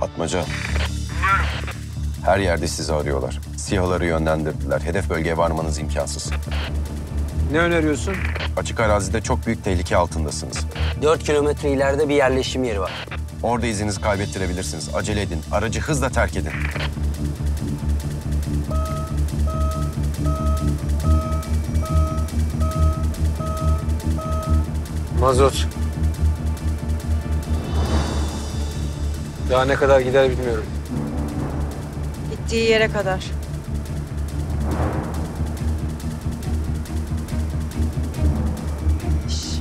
Atmaca. Her yerde sizi arıyorlar. SİHA'ları yönlendirdiler. Hedef bölgeye varmanız imkansız. Ne öneriyorsun? Açık arazide çok büyük tehlike altındasınız. Dört kilometre ileride bir yerleşim yeri var. Orada izinizi kaybettirebilirsiniz. Acele edin. Aracı hızla terk edin. Mazot. Daha ne kadar gider bilmiyorum. Gittiği yere kadar. Şş.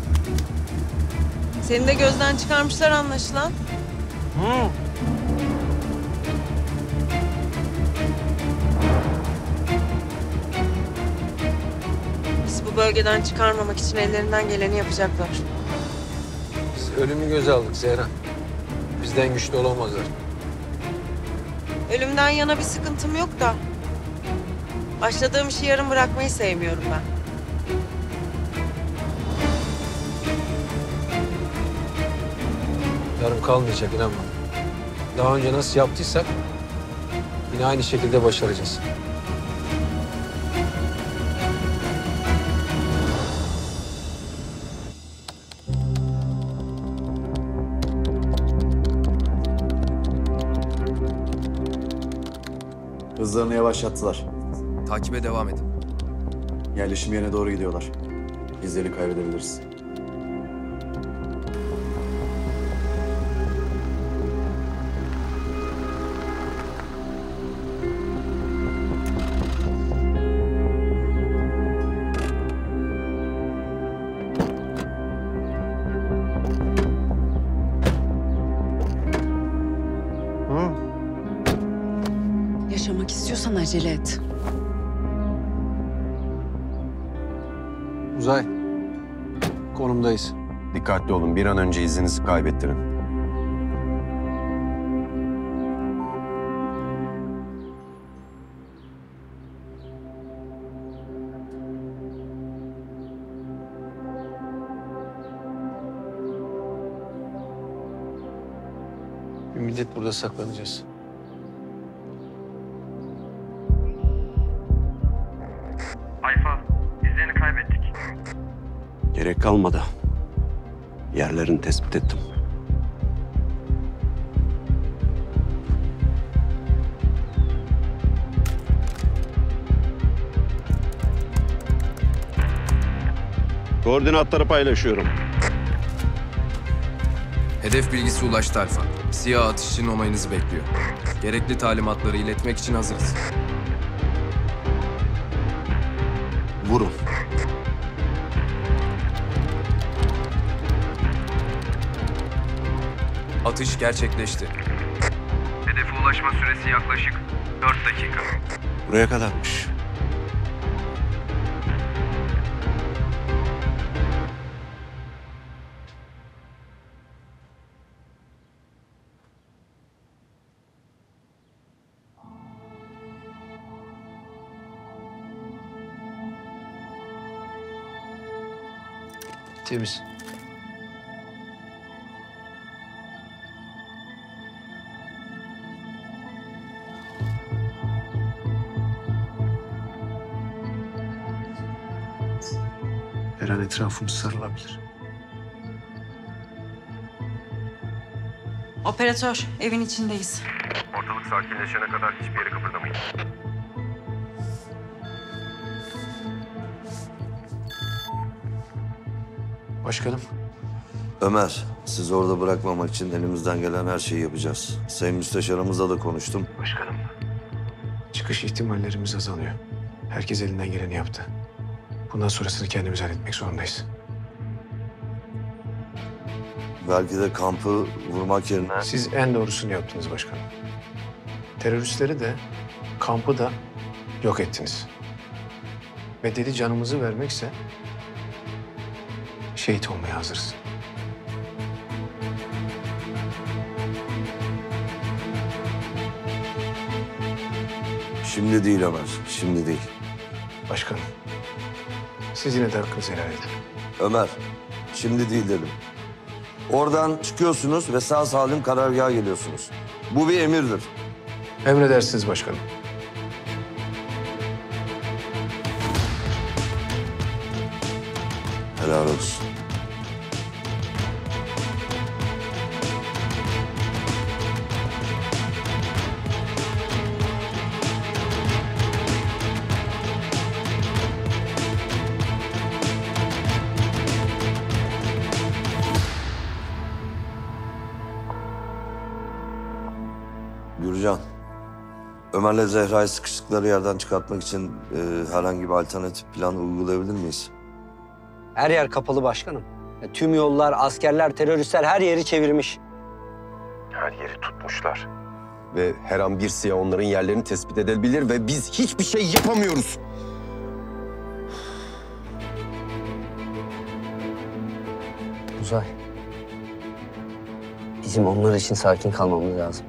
Seni de gözden çıkarmışlar anlaşılan. Biz bu bölgeden çıkarmamak için ellerinden geleni yapacaklar. Biz ölümü göze aldık Zehra. Bizden güçlü olamazlar. Ölümden yana bir sıkıntım yok da. Başladığım işi yarım bırakmayı sevmiyorum ben. Yarım kalmayacak inan bana. Daha önce nasıl yaptıysak yine aynı şekilde başaracağız. Hızlarını yavaşlattılar. Takibe devam edin. Yerleşim yerine doğru gidiyorlar. İzlerini kaybedebiliriz. Acele et. Uzay. Konumdayız. Dikkatli olun. Bir an önce izinizi kaybettirin. Bir millet burada saklanacağız. Gerek kalmadı. Yerlerini tespit ettim. Koordinatları paylaşıyorum. Hedef bilgisi ulaştı Alfa. Siyah atış için onayınızı bekliyor. Gerekli talimatları iletmek için hazırız. Vurun. Atış gerçekleşti. Hedefe ulaşma süresi yaklaşık 4 dakika. Buraya kadarmış. Temiz. Her an etrafımız sarılabilir. Operatör, evin içindeyiz. Ortalık sakinleşene kadar hiçbir yere kıpırdamayın. Başkanım. Ömer, sizi orada bırakmamak için elimizden gelen her şeyi yapacağız. Sayın Müsteşarımızla da konuştum. Başkanım. Çıkış ihtimallerimiz azalıyor. Herkes elinden geleni yaptı. Bundan sonrasını kendimiz halletmek zorundayız. Belki de kampı vurmak yerine... Siz en doğrusunu yaptınız başkanım. Teröristleri de, kampı da yok ettiniz. Bedeli canımızı vermekse şehit olmaya hazırız. Şimdi değil Ömer, şimdi değil. Başkanım, siz yine de hakkınızı helal edin. Ömer, şimdi değil dedim. Oradan çıkıyorsunuz ve sağ salim karargaha geliyorsunuz. Bu bir emirdir. Emredersiniz başkanım. Helal olsun. Ömer'le Zehra'yı sıkıştıkları yerden çıkartmak için e, herhangi bir alternatif plan uygulayabilir miyiz? Her yer kapalı başkanım. Ya, tüm yollar, askerler, teröristler her yeri çevirmiş. Her yeri tutmuşlar. Ve her an bir siyah onların yerlerini tespit edebilir ve biz hiçbir şey yapamıyoruz. Uzay. Bizim onlar için sakin kalmamız lazım.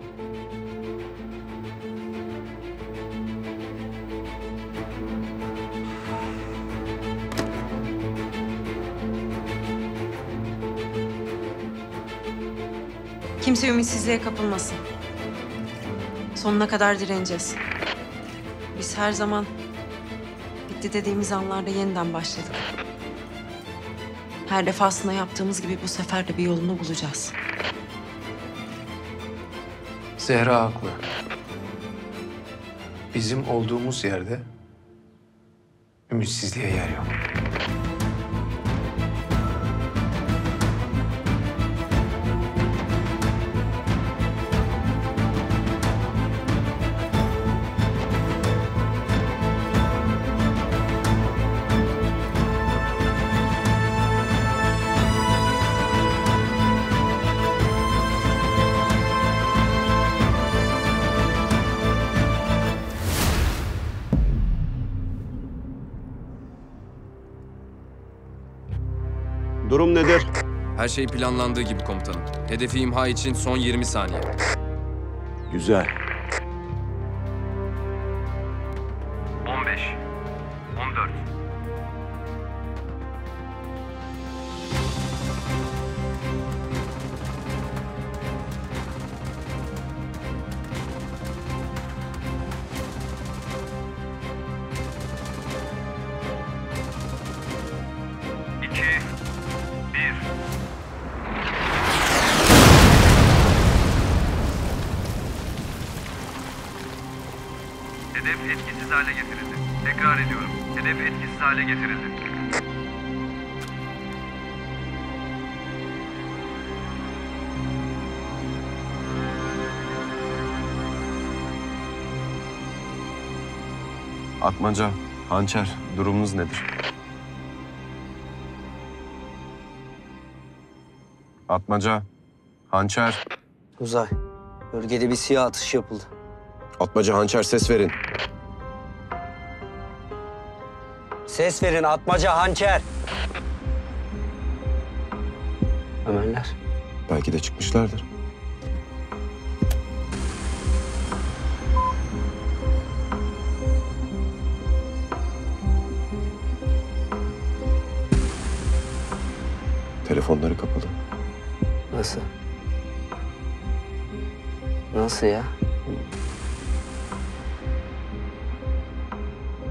Kimse ümitsizliğe kapılmasın. Sonuna kadar direneceğiz. Biz her zaman bitti dediğimiz anlarda yeniden başladık. Her defasında yaptığımız gibi bu sefer de bir yolunu bulacağız. Zehra haklı. Bizim olduğumuz yerde ümitsizliğe yer yok. Durum nedir? Her şey planlandığı gibi komutanım. Hedefi imha için son 20 saniye. Güzel. Hedef etkisiz hale getirildi. Tekrar ediyorum. Hedef etkisiz hale getirildi. Atmaca, hançer, durumunuz nedir? Atmaca, hançer. Uzay. Bölgede bir siyah atış yapıldı. Atmaca, hançer ses verin. Ses verin atmaca hançer. Ömerler. Belki de çıkmışlardır. Telefonları kapalı. Nasıl? Nasıl ya?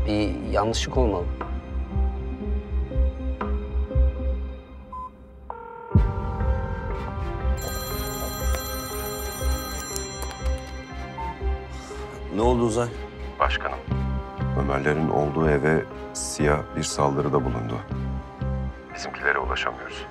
Bir yanlışlık olmalı. Ne oldu Uzay? Başkanım. Ömerlerin olduğu eve siyah bir saldırıda bulundu. Bizimkilere ulaşamıyoruz.